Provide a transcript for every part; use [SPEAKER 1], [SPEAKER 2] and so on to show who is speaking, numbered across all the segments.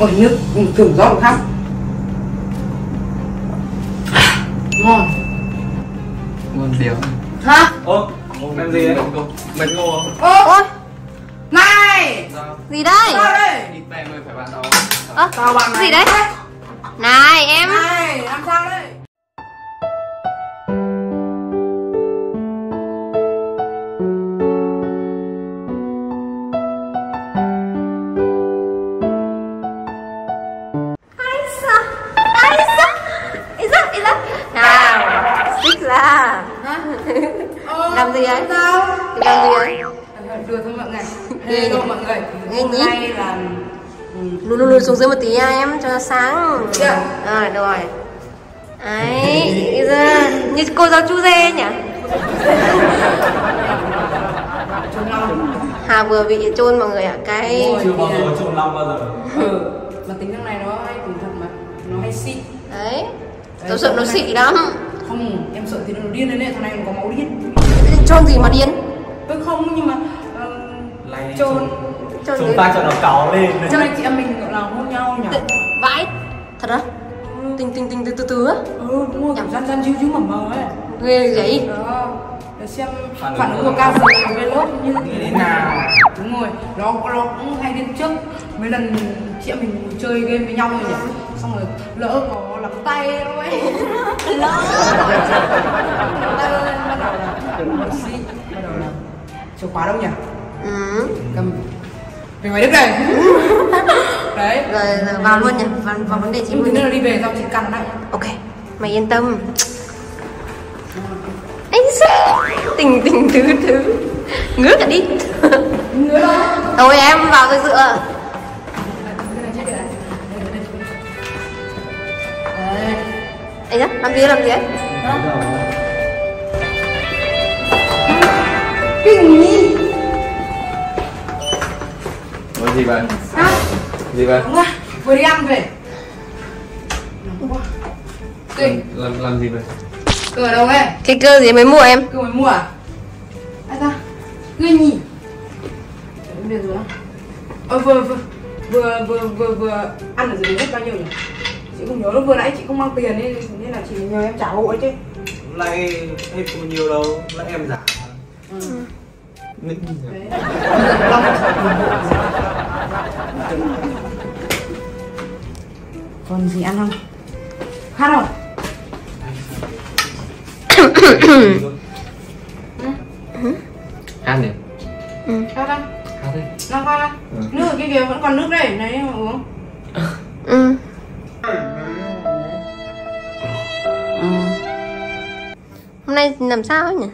[SPEAKER 1] ôi nước thử rõ một khác ngon.
[SPEAKER 2] Ngon điều
[SPEAKER 1] hả?
[SPEAKER 2] Ô làm gì đấy? Mệt ngô không?
[SPEAKER 1] Ô
[SPEAKER 3] ôi.
[SPEAKER 1] Này!
[SPEAKER 2] Sao?
[SPEAKER 3] Gì đây?
[SPEAKER 1] Sao đây?
[SPEAKER 2] Đi mày phải bạn đó.
[SPEAKER 3] Ơ
[SPEAKER 1] tao bằng
[SPEAKER 3] gì đấy? này em.
[SPEAKER 1] Này làm sao đây
[SPEAKER 3] gì ấy?
[SPEAKER 1] sao
[SPEAKER 3] Thì làm gì ấy
[SPEAKER 1] đưa thôi mọi người. Hello
[SPEAKER 3] nhỉ?
[SPEAKER 1] mọi người. hôm
[SPEAKER 3] nhỉ?
[SPEAKER 1] nay là ừ,
[SPEAKER 3] lùi lùi lùi xuống dưới một tí nha em cho nó sáng.
[SPEAKER 1] Dạ.
[SPEAKER 3] à được rồi. Ấy giờ như cô giáo chu dê nhỉ? Hà vừa bị chôn mọi người ạ. Cái
[SPEAKER 1] Ôi.
[SPEAKER 2] chưa bao giờ trộn lòng bao giờ.
[SPEAKER 1] Ừ mà tính thằng này nó hay tính thật mà. Nó hay xịn.
[SPEAKER 3] Đấy tôi sợ nó xị lắm.
[SPEAKER 1] Không em sợ thì nó điên lên đấy. Thằng này nó có máu điên
[SPEAKER 3] chôn gì mà điên?
[SPEAKER 1] Tôi không nhưng mà ờ,
[SPEAKER 2] Này,
[SPEAKER 1] trôn
[SPEAKER 3] chôn
[SPEAKER 2] chúng ta cho nó cáu lên.
[SPEAKER 1] Cho nên chị em mình gọi là hôn nhau nhỉ?
[SPEAKER 3] Vãi. Thật á? Tinh tinh tinh từ từ từ á?
[SPEAKER 1] Ừ đúng rồi kiểu gian gian chiếu chiếu mầm mờ ấy.
[SPEAKER 3] Ghê vậy.
[SPEAKER 1] Đó để xem
[SPEAKER 2] Phản ứng của
[SPEAKER 1] ca sĩ về lớp như
[SPEAKER 2] thế nào?
[SPEAKER 1] đúng rồi nó nó cũng hay điên trước. Mấy lần chị em mình chơi game với nhau rồi nhỉ xong rồi lỡ có lắm tay thôi. Lỡ. Tay lên bắt đầu là xị bắt đầu là chìa khóa đâu nhỉ?
[SPEAKER 3] Ừ.
[SPEAKER 1] cầm. Về ngoài đức này. Đấy.
[SPEAKER 3] Rồi, rồi vào luôn nhỉ. Vào, vào vấn đề chính nhỉ.
[SPEAKER 1] nữa đi về xong chị căn đấy
[SPEAKER 3] ok mày yên tâm. Anh sao tình tình thứ thứ. Ngứa cả đi.
[SPEAKER 1] Ngứa. Đâu
[SPEAKER 3] thôi em vào tôi dựa anh á làm gì làm gì ấy?
[SPEAKER 1] Kinh nhỉ
[SPEAKER 2] Có gì vậy?
[SPEAKER 1] sao
[SPEAKER 2] Gì vậy?
[SPEAKER 1] đúng rồi vừa đi ăn về. Kinh
[SPEAKER 2] Làm làm gì vậy?
[SPEAKER 1] cửa đâu ấy?
[SPEAKER 3] Cái cơ gì mới mua em?
[SPEAKER 1] Cửa mới mua à? Ai ta ghê nhỉ? Để được rồi. Ờ vừa vừa vừa vừa vừa vừa ăn ở dưới hết bao nhiêu nhỉ? Chị không nhớ đâu vừa nãy chị không mang tiền nên là chị nhờ em trả hộ ấy chứ
[SPEAKER 2] Lại hết bao nhiêu đâu, lại em giả.
[SPEAKER 1] Ừ. Còn gì ăn không? Khát không?
[SPEAKER 2] Ăn nhỉ?
[SPEAKER 1] khát không?
[SPEAKER 2] Khát
[SPEAKER 1] Long khát không
[SPEAKER 2] Ừ.
[SPEAKER 1] nước ở kia kìa vẫn còn nước đây này mà uống
[SPEAKER 3] nay làm sao ấy nhỉ?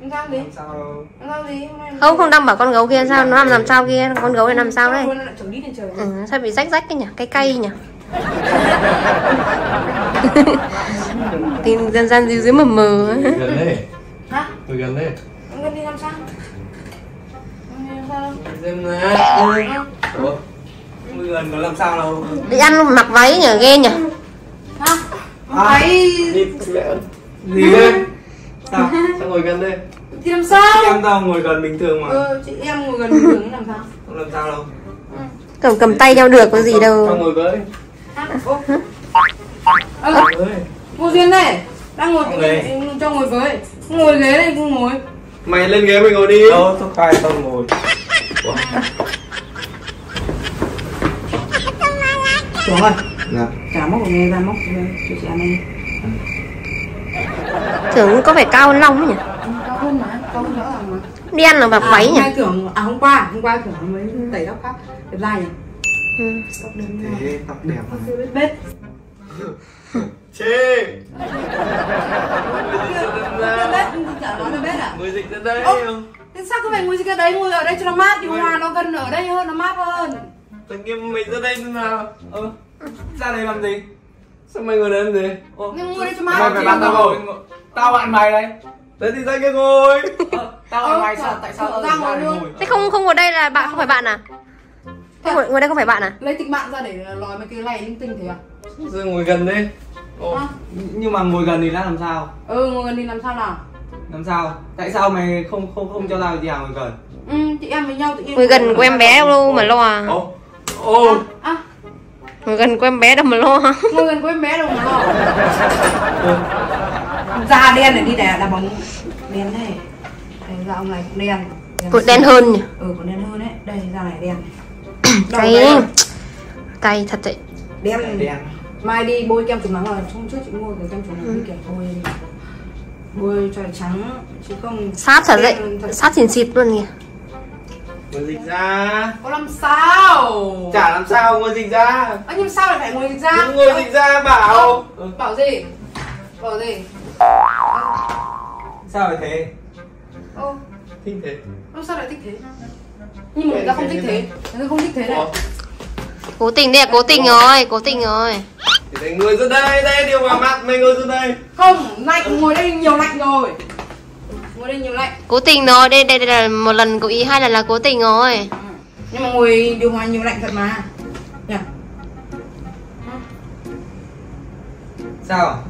[SPEAKER 1] Không sao? Gì Không
[SPEAKER 3] không không đang bảo con gấu kia sao? Nó làm làm sao kia? Con gấu này làm sao đây? Ừ, sao bị rách rách cái nhỉ? Cái cay nhỉ? Tin dân gian dưới dưới mờ mờ ấy.
[SPEAKER 2] Gần đây.
[SPEAKER 1] Hả?
[SPEAKER 2] Tôi gần đây.
[SPEAKER 1] Gần đi làm sao?
[SPEAKER 2] Gần có làm sao đâu.
[SPEAKER 3] Đi ăn mặc váy nhỉ? Ghê nhỉ?
[SPEAKER 1] Hả?
[SPEAKER 2] Đi Gì đấy? Sao? Sao ngồi gần đây?
[SPEAKER 1] thì làm sao?
[SPEAKER 2] Em tao ngồi gần bình thường mà.
[SPEAKER 1] Ờ chị em ngồi gần bình thường làm sao?
[SPEAKER 2] Không làm sao đâu.
[SPEAKER 3] Cầm cầm tay nhau được có gì
[SPEAKER 2] Tao
[SPEAKER 3] đâu.
[SPEAKER 2] ngồi với.
[SPEAKER 1] Ô. Ờ
[SPEAKER 2] với.
[SPEAKER 1] vô duyên đây đang ngồi
[SPEAKER 2] ghế.
[SPEAKER 1] cho ngồi với. Ngồi ghế đây không ngồi.
[SPEAKER 2] Mày lên ghế mày ngồi đi. Đâu, tôi khai tao ngồi.
[SPEAKER 1] Xuống rồi
[SPEAKER 2] Dạ.
[SPEAKER 1] Trả móc của người ra móc cho chị ăn đi
[SPEAKER 3] tưởng có vẻ cao hơn long ấy nhỉ?
[SPEAKER 1] Cao hơn mà cao hơn rõ ràng mà
[SPEAKER 3] đi ăn là mặc váy
[SPEAKER 1] hôm
[SPEAKER 3] nhỉ?
[SPEAKER 1] tưởng à hôm qua hôm qua tưởng mới tẩy tóc khác. Đẹp dài nhỉ?
[SPEAKER 3] Ừ.
[SPEAKER 1] tóc đen nha
[SPEAKER 2] Thế tóc đẹp mà.
[SPEAKER 1] Bết. Bết
[SPEAKER 2] Chê.
[SPEAKER 1] À
[SPEAKER 2] Ngồi dịch ra đây không?
[SPEAKER 1] thế sao cứ phải ngồi cái đấy? Ngồi ở đây cho nó mát điều hòa nó gần ở đây hơn nó mát hơn.
[SPEAKER 2] Tự nhiên mày ra đây nào? Ờ Ra đây làm gì? Sao mày ngồi đây làm gì?
[SPEAKER 1] Nhưng ngồi đây cho mát
[SPEAKER 2] Mày phải bắt tao ngồi Tao bạn mày Đấy thì ra kia ngồi. Ờ, Tao
[SPEAKER 1] Ờ,
[SPEAKER 2] bạn mày sao? Tại sao
[SPEAKER 1] ra
[SPEAKER 2] đây
[SPEAKER 1] ngồi luôn.
[SPEAKER 2] ngồi?
[SPEAKER 3] thế không không ngồi đây là bạn không phải bạn à? Không ngồi, ngồi đây không phải bạn à?
[SPEAKER 1] Lấy tịch mạng ra để nói mấy cái này linh tinh thế à?
[SPEAKER 2] Giờ ngồi gần đi. Ồ,
[SPEAKER 1] Hả?
[SPEAKER 2] Nhưng mà ngồi gần thì đã làm sao?
[SPEAKER 1] ừ ngồi gần đi làm sao nào?
[SPEAKER 2] Làm sao? Tại sao mày không không không cho tao đi ngồi gần?
[SPEAKER 1] ừ, chị em với nhau tự nhiên
[SPEAKER 3] Người gần của em bé đâu mà lo à?
[SPEAKER 2] Ô Ô
[SPEAKER 1] à,
[SPEAKER 3] Người gần của em bé đâu mà lo
[SPEAKER 1] người gần của em bé đâu mà lo da đen này đi đè đá bóng đen này đây da ông này cũng đen.
[SPEAKER 3] Cũng đen hơn nhỉ?
[SPEAKER 1] Ừ còn đen hơn đấy. Đây da này đen.
[SPEAKER 3] Cay Cay thật đấy.
[SPEAKER 1] Đen.
[SPEAKER 2] Đen.
[SPEAKER 1] Mai đi bôi kem chống nắng rồi hôm trước chị mua cái kem chống nắng đi kiểu bôi bôi cho trắng chứ không
[SPEAKER 3] Sát thật đấy.
[SPEAKER 1] đen.
[SPEAKER 3] Sát xịn xịt luôn kìa
[SPEAKER 2] Ngồi dịch ra.
[SPEAKER 1] Có làm sao?
[SPEAKER 2] Chả làm sao ngồi dịch ra.
[SPEAKER 1] À, nhưng sao lại phải ngồi dịch ra?
[SPEAKER 2] Ngồi dịch ra bảo. Ừ,
[SPEAKER 1] bảo gì? Bảo gì
[SPEAKER 2] Sao lại thế?
[SPEAKER 1] Ô.
[SPEAKER 2] Thích thế.
[SPEAKER 1] Ô, sao lại thích thế? Nhưng mà người ta không thích thế người ta không thích thế này.
[SPEAKER 3] Cố tình đây là cố tình rồi Cố tình rồi
[SPEAKER 2] Thì ngồi ra đây Đây điều vào mặt mày ngồi ra đây.
[SPEAKER 1] Không lạnh ngồi đây nhiều lạnh rồi. Ngồi đây nhiều lạnh.
[SPEAKER 3] Cố tình rồi Đây đây, đây là một lần cố ý Hai lần là cố tình rồi.
[SPEAKER 1] Ừ. nhưng mà ngồi điều hòa nhiều lạnh thật mà. Nhỉ
[SPEAKER 2] Sao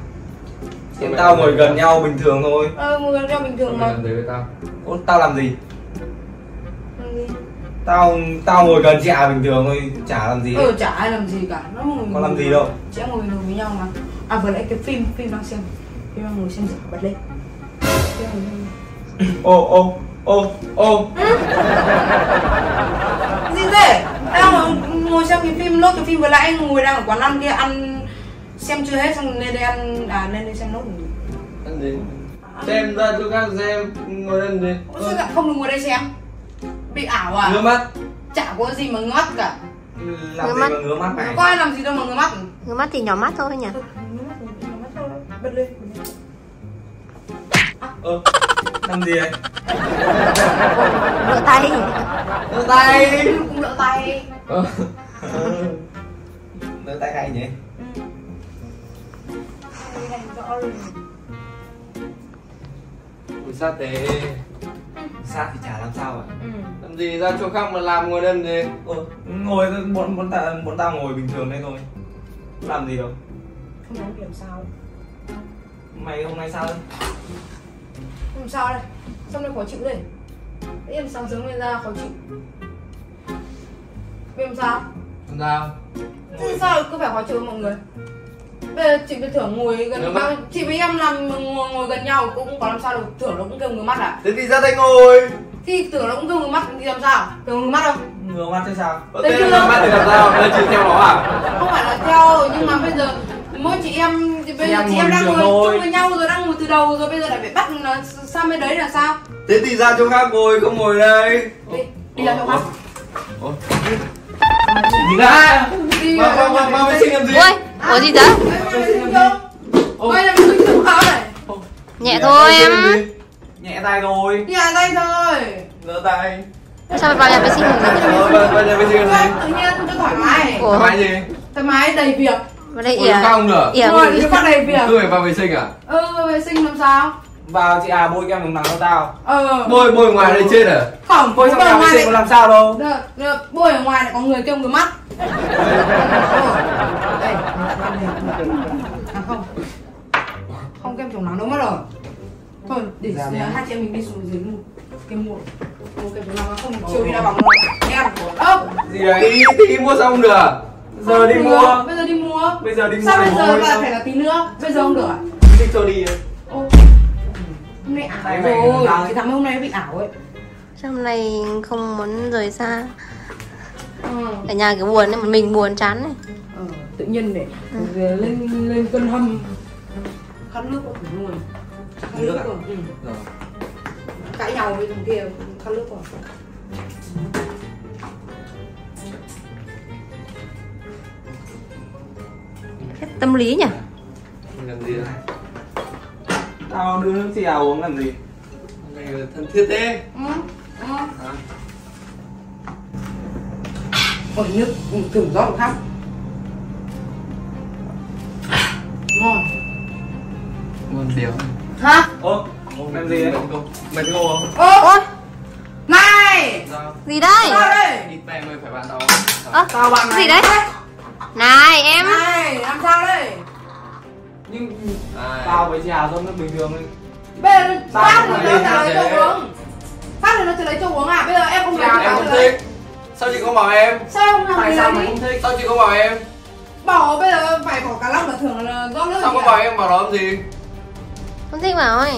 [SPEAKER 2] Thì tao ngồi gần nhau bình thường thôi.
[SPEAKER 1] Ờ ngồi gần nhau bình thường mà.
[SPEAKER 2] đấy với tao. Ủa, tao làm gì?
[SPEAKER 1] Làm gì?
[SPEAKER 2] Tao tao ngồi gần chị à bình thường thôi Chả làm gì.
[SPEAKER 1] Ờ
[SPEAKER 2] hết
[SPEAKER 1] chả ai làm gì cả. Nó ngồi
[SPEAKER 2] Có làm gì đâu.
[SPEAKER 1] Chị em ngồi ngồi với nhau mà. À vừa lại cái phim phim đang xem. Phim đang ngồi xem gì bật lên.
[SPEAKER 2] Ô ô ô ô.
[SPEAKER 1] Gì thế? Ngồi, ngồi xem cái phim nốt cái phim vừa nãy ngồi đang ở quán ăn kia ăn xem chưa hết xong lên đây ăn à lên đây xem nốt.
[SPEAKER 2] Ăn gì Xem ra chỗ khác xem Ngồi lên gì
[SPEAKER 1] Ủa, sao lại không được ngồi đây xem? Bị ảo à?
[SPEAKER 2] Ngứa mắt.
[SPEAKER 1] Chả có gì mà ngứa mắt cả.
[SPEAKER 2] Làm
[SPEAKER 3] Ngứa
[SPEAKER 2] gì
[SPEAKER 3] mắt.
[SPEAKER 2] mà ngứa mắt
[SPEAKER 1] có
[SPEAKER 2] này?
[SPEAKER 1] Ai làm gì đâu mà ngứa mắt.
[SPEAKER 3] Ngứa mắt thì nhỏ mắt thôi nhỉ?
[SPEAKER 1] Ngứa mắt thì ngứa mắt thôi. bật lên.
[SPEAKER 2] Ơ Làm gì vậy?
[SPEAKER 3] Lựa tay.
[SPEAKER 2] Đưa tay.
[SPEAKER 1] Cũng đỡ tay.
[SPEAKER 2] Ờ. Đưa tay hay nhỉ Ủa sao thế. Sát thì chả làm sao ạ
[SPEAKER 1] Ừ.
[SPEAKER 2] Làm gì ra chỗ khác mà làm ngồi lên gì Ủa, Ngồi bọn, bọn, ta, bọn tao ngồi bình thường đây thôi. Làm gì đâu.
[SPEAKER 1] Không nói điểm sao?
[SPEAKER 2] Mày hôm nay sao đấy
[SPEAKER 1] không sao đây. Xong đây khó chịu đây. Em sáng sớm lên ra khó chịu. Biết làm sao?
[SPEAKER 2] Làm sao?
[SPEAKER 1] Thế sao? Cứ phải khó chịu mọi người Bây giờ chị với Thưởng ngồi
[SPEAKER 2] Ngứa
[SPEAKER 1] gần
[SPEAKER 2] mắt.
[SPEAKER 1] nhau Chị với em làm ngồi, ngồi gần nhau cũng có làm sao đâu Thưởng nó cũng kêu ngứa mắt à?
[SPEAKER 2] Thế thì ra đây ngồi.
[SPEAKER 1] Thì Tưởng nó cũng kêu ngứa mắt thì làm sao? Tưởng ngứa mắt không?
[SPEAKER 2] Ngừa mắt thế sao? Ờ,
[SPEAKER 1] Thế
[SPEAKER 2] thế
[SPEAKER 1] chưa?
[SPEAKER 2] ngừa mắt thì làm sao? Là chị theo nó à?
[SPEAKER 1] Không phải là theo nhưng mà bây giờ mỗi chị em thì bây
[SPEAKER 2] Chị
[SPEAKER 1] giờ
[SPEAKER 2] em
[SPEAKER 1] chị em đang ngồi chung với nhau rồi đang ngồi từ đầu rồi bây giờ lại phải bắt nó sang bên đấy là sao?
[SPEAKER 2] Thế thì ra chỗ khác ngồi không ngồi đây.
[SPEAKER 1] Đi đi ra chỗ khác.
[SPEAKER 2] Ủa? Gì ra.
[SPEAKER 1] Đi
[SPEAKER 2] Mà
[SPEAKER 1] tự khảo này
[SPEAKER 3] Nhẹ thôi em.
[SPEAKER 2] Nhẹ tay thôi
[SPEAKER 1] Nhà tay thôi
[SPEAKER 2] Giơ tay.
[SPEAKER 3] Sao mày vào nhà vệ sinh gì
[SPEAKER 2] vào nhà vệ sinh gì
[SPEAKER 1] Tự nhiên cho thoải mái.
[SPEAKER 3] Ủa.
[SPEAKER 2] Thoải mái gì?
[SPEAKER 1] Thoải mái đầy việc.
[SPEAKER 3] Vào đây
[SPEAKER 2] Ủa,
[SPEAKER 3] ỉa.
[SPEAKER 2] không được
[SPEAKER 3] ỉa
[SPEAKER 1] Rồi bắt đầy việc.
[SPEAKER 2] Cứ phải vào vệ sinh à?
[SPEAKER 1] Ừ vệ sinh làm sao
[SPEAKER 2] Vào chị à bôi kem chống nắng cho tao.
[SPEAKER 1] Ờ.
[SPEAKER 2] Bôi bôi ngoài đây chết à?
[SPEAKER 1] Không
[SPEAKER 2] Bôi trong vệ sinh có làm sao đâu?
[SPEAKER 1] Được, được, bôi ở ngoài lại có người kêu ngứa mắt. Đây, à không. Không kem chống nắng đâu mất rồi. Thôi, để
[SPEAKER 2] Ra nhá.
[SPEAKER 1] hai chị em mình đi xuống dưới mua Kem mua Mua kem chống nắng không chiều đi đá bóng đâu Em, đâu
[SPEAKER 2] Gì đấy? Tí tí mua xong được? Giờ đi
[SPEAKER 1] Không
[SPEAKER 2] mua.
[SPEAKER 1] Bây giờ đi mua.
[SPEAKER 2] Bây giờ đi mua
[SPEAKER 1] Sao bây giờ lại phải là tí nữa? Bây giờ không được à?
[SPEAKER 2] Đi cho đi.
[SPEAKER 1] Ô Hôm nay ảo rồi. Chị thắm hôm nay nó bị ảo ấy.
[SPEAKER 3] Trong này không muốn rời xa?
[SPEAKER 1] Ừ.
[SPEAKER 3] Ở nhà cứ buồn ấy, một mình buồn chán này
[SPEAKER 1] Ờ, tự nhiên để để lên lên cơn hâm. Khát nước có thử luôn. Khát
[SPEAKER 2] Nước à?
[SPEAKER 1] rồi ừ.
[SPEAKER 2] Rồi.
[SPEAKER 1] Cãi nhau với thằng kia khát nước rồi
[SPEAKER 3] tâm lý nhỉ?
[SPEAKER 2] Làm gì đây Tao đưa nước chị à uống làm gì? Nay là thân thiết thế.
[SPEAKER 1] Ừ. Ừ.
[SPEAKER 2] Hả?
[SPEAKER 1] Ôi nước ừ, thử rót một khác ngon.
[SPEAKER 2] Ngon điều.
[SPEAKER 1] Hả?
[SPEAKER 2] Ô làm gì đấy Mày thích không?
[SPEAKER 1] Ô
[SPEAKER 3] Ôi
[SPEAKER 1] này!
[SPEAKER 2] Sao?
[SPEAKER 3] Gì đây?
[SPEAKER 1] Sao đây?
[SPEAKER 2] Ít bè mày phải bạn tao
[SPEAKER 3] Ơ
[SPEAKER 1] sao bạn
[SPEAKER 3] gì
[SPEAKER 1] này?
[SPEAKER 3] đấy? Này em.
[SPEAKER 1] Này làm sao đây
[SPEAKER 2] Nhưng Tao với chị à giống nước bình thường đi
[SPEAKER 1] bây giờ
[SPEAKER 2] Sao
[SPEAKER 1] bác
[SPEAKER 2] mà
[SPEAKER 1] người
[SPEAKER 2] lên
[SPEAKER 1] ta trả
[SPEAKER 2] thế?
[SPEAKER 1] cho uống. Phát thì nó sẽ lấy cho uống à? Bây giờ em không lấy
[SPEAKER 2] em không thích. Sao chị không bảo em?
[SPEAKER 1] Sao không làm
[SPEAKER 2] tại sao
[SPEAKER 1] lấy
[SPEAKER 2] mày không thích? Sao chị không bảo em?
[SPEAKER 1] Bỏ bây giờ phải bỏ cả lông là thường là rót nước
[SPEAKER 2] sao không
[SPEAKER 1] à?
[SPEAKER 2] bảo em bảo nó làm gì?
[SPEAKER 3] Không thích bảo ấy.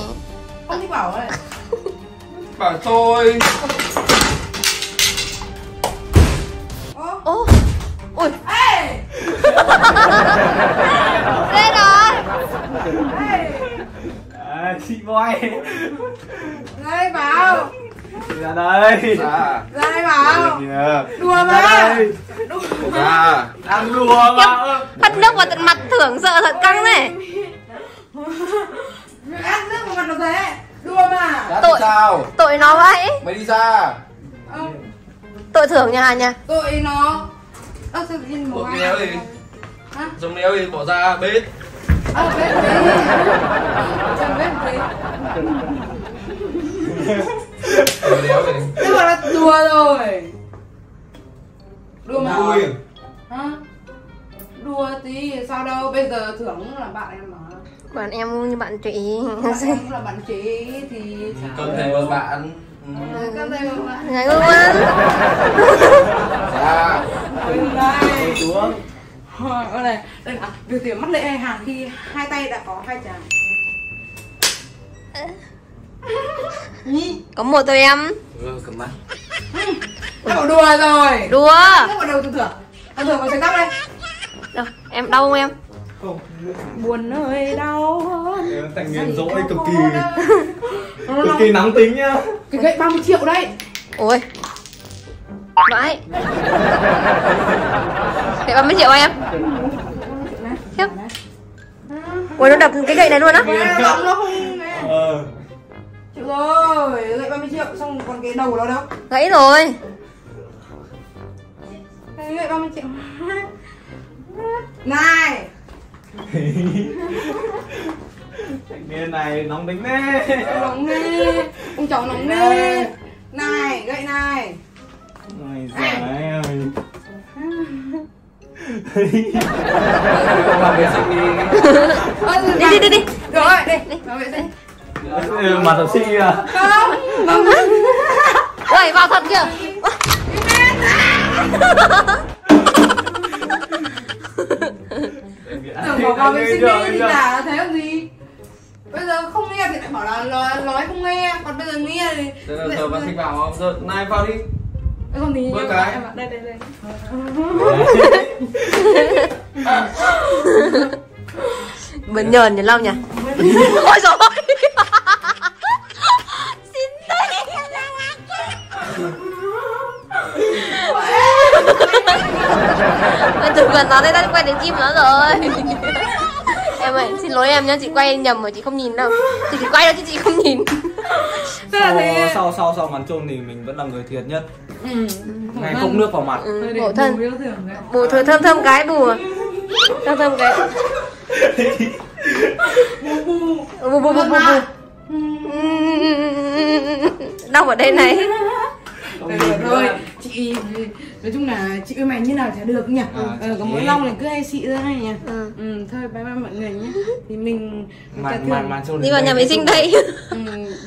[SPEAKER 1] Không thích bảo ấy.
[SPEAKER 2] Bảo thôi.
[SPEAKER 1] Ô,
[SPEAKER 3] Ô Ui
[SPEAKER 1] ê
[SPEAKER 3] Đây rồi
[SPEAKER 1] ê
[SPEAKER 2] à, chị boy
[SPEAKER 1] đây. Bảo.
[SPEAKER 2] Ra đây. Ra
[SPEAKER 1] ra đây. Bảo đùa mà. Đùa
[SPEAKER 2] ra đang đùa mà.
[SPEAKER 3] Hất nước vào tận mặt thưởng sợ thật căng này.
[SPEAKER 1] Ăn nước vào mặt nó thế. Đùa mà.
[SPEAKER 2] Đã
[SPEAKER 3] Tội.
[SPEAKER 2] sao?
[SPEAKER 3] Tội nó vậy.
[SPEAKER 2] Mày đi ra.
[SPEAKER 3] Tội thưởng nhà Hà nha
[SPEAKER 1] tội nó. Ơ sao ai
[SPEAKER 2] đéo
[SPEAKER 1] à?
[SPEAKER 2] gì?
[SPEAKER 1] hả?
[SPEAKER 2] Giống thì bỏ ra bếp đéo thì
[SPEAKER 1] thế mà là đùa rồi đùa mà
[SPEAKER 2] vui
[SPEAKER 1] hả đùa tí sao đâu bây giờ thưởng là bạn em mà
[SPEAKER 3] Bạn em như bạn chị.
[SPEAKER 1] Bạn em cũng là bạn. Chế thì
[SPEAKER 2] cơn thầy vợ bạn
[SPEAKER 1] cơn thầy vợ bạn
[SPEAKER 3] Ngày quá
[SPEAKER 2] ra
[SPEAKER 1] đây
[SPEAKER 2] xuống
[SPEAKER 1] Ôi này, đây là việc tuyển mắt lệ hay hàng khi hai tay đã có hai chàng
[SPEAKER 3] Có một thôi em.
[SPEAKER 2] Ừ, cầm mắt.
[SPEAKER 1] Đã bảo đùa rồi.
[SPEAKER 3] Đùa.
[SPEAKER 1] Nước vào đầu tư tưởng Tư tưởng vào sạch tóc đây.
[SPEAKER 3] Đâu, Em đau không em?
[SPEAKER 2] Không
[SPEAKER 1] Buồn ơi đau hơn.
[SPEAKER 2] Thành nghiền dỗi cực kỳ. cực kỳ nóng tính nhá.
[SPEAKER 1] Cái gậy 30 triệu đây
[SPEAKER 3] Ôi. Vãi Để 30 triệu em. Khiếp. Ui nó đập cái gậy này luôn á.
[SPEAKER 2] Ờ.
[SPEAKER 1] Chịu rồi, gậy 30 triệu xong còn cái đầu nó đâu?
[SPEAKER 3] Gãy rồi.
[SPEAKER 1] Gậy 30 triệu. Này!
[SPEAKER 2] Thành niên này nóng tính đấy
[SPEAKER 1] nóng nê ông cháu nóng nê này gậy này.
[SPEAKER 2] Ôi giời ơi Không làm vệ sinh đi
[SPEAKER 3] Đi đi đi. Đi
[SPEAKER 1] rồi. Đi vào vệ sinh
[SPEAKER 2] Ừ, Mặt thật sĩ à.
[SPEAKER 1] Không. Vâng
[SPEAKER 3] Ui vào thật kìa
[SPEAKER 1] tưởng bảo vào vệ sinh đi thì là thế làm gì. Bây giờ không nghe thì lại bảo là nói, nói không nghe. Còn bây giờ nghe thì
[SPEAKER 2] Thế là giờ bạn thích vào không? Giờ, này vào đi
[SPEAKER 1] không thì em-
[SPEAKER 2] cái.
[SPEAKER 1] em bảo, đây đây đây.
[SPEAKER 3] Mình nhờn nhỉ lâu nhỉ? Ôi ôi Xin tay Anh từ gần nó đây đã quay đến chim nữa rồi. Em ơi, xin lỗi em nhá, chị quay nhầm rồi chị không nhìn đâu. Chị chỉ quay đâu chứ chị không nhìn
[SPEAKER 2] sau,
[SPEAKER 1] thế
[SPEAKER 2] sau sau sau màn chôn thì mình vẫn là người thiệt nhất.
[SPEAKER 1] Ừ.
[SPEAKER 2] Ngày không nước vào mặt.
[SPEAKER 3] Ừ, Khổ thân
[SPEAKER 1] đấy.
[SPEAKER 3] Bù thôi thơm thơm cái bù. Thơm thơm cái
[SPEAKER 1] bù bù
[SPEAKER 3] Bù. Bù bù
[SPEAKER 1] Ừ.
[SPEAKER 3] Đau ở đây này.
[SPEAKER 1] Rồi, thôi chị nói chung là chị với mày như nào chả được nhỉ?
[SPEAKER 2] À,
[SPEAKER 1] ờ, có mỗi long này cứ hay xị ra này nhỉ?
[SPEAKER 3] Ừ.
[SPEAKER 1] ừ, thôi bye bye mọi người nhé. Thì mình
[SPEAKER 2] màn màn chôn
[SPEAKER 3] Đi vào nhà vệ sinh đây.
[SPEAKER 1] Ừ,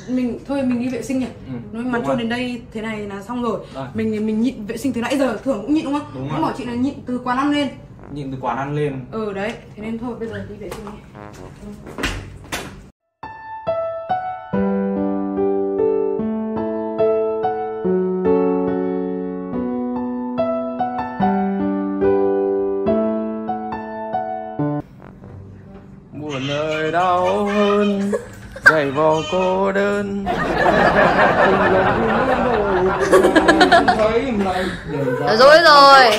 [SPEAKER 1] mình thôi mình đi vệ sinh nhỉ?
[SPEAKER 2] Ừ,
[SPEAKER 1] nói
[SPEAKER 2] rồi.
[SPEAKER 1] trôn đến đây thế này là xong rồi.
[SPEAKER 2] Rồi.
[SPEAKER 1] mình mình nhịn vệ sinh từ nãy giờ thường cũng nhịn đúng không?
[SPEAKER 2] Đúng
[SPEAKER 1] Nó
[SPEAKER 2] rồi.
[SPEAKER 1] bảo chị là nhịn từ quán ăn lên.
[SPEAKER 2] Nhịn từ quán ăn lên.
[SPEAKER 1] Ừ đấy. Thế nên thôi bây giờ đi vệ sinh đi
[SPEAKER 2] vò cô đơn.
[SPEAKER 3] Rồi rồi